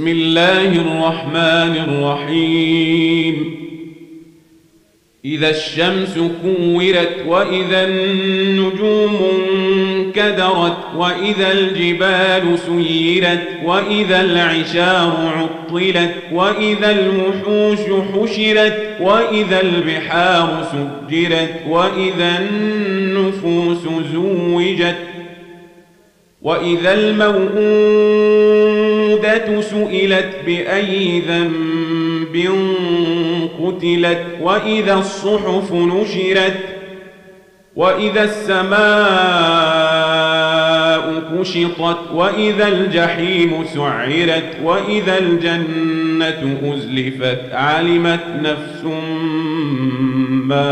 بسم الله الرحمن الرحيم إذا الشمس كورت وإذا النجوم انكدرت وإذا الجبال سيرت وإذا العشار عطلت وإذا الوحوش حشرت وإذا البحار سجرت وإذا النفوس زوجت وإذا الموءودة سئلت بأي ذنب قتلت وإذا الصحف نشرت وإذا السماء كشطت وإذا الجحيم سعرت وإذا الجنة أزلفت علمت نفس ما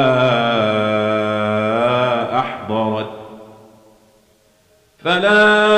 أحضرت فلا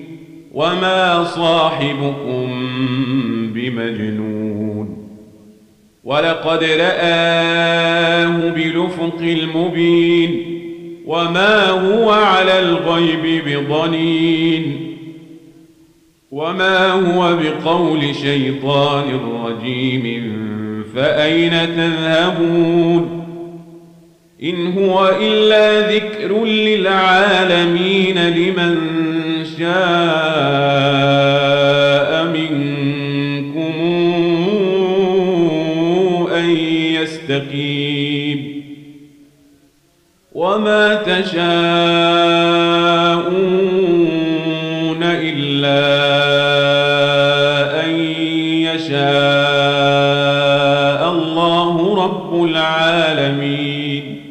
وما صاحبكم بمجنون ولقد رآه بلفق المبين وما هو على الغيب بضنين وما هو بقول شيطان رجيم فأين تذهبون إن هو إلا ذكر للعالمين لمن شاء يستقيم وما تشاءون إلا أن يشاء الله رب العالمين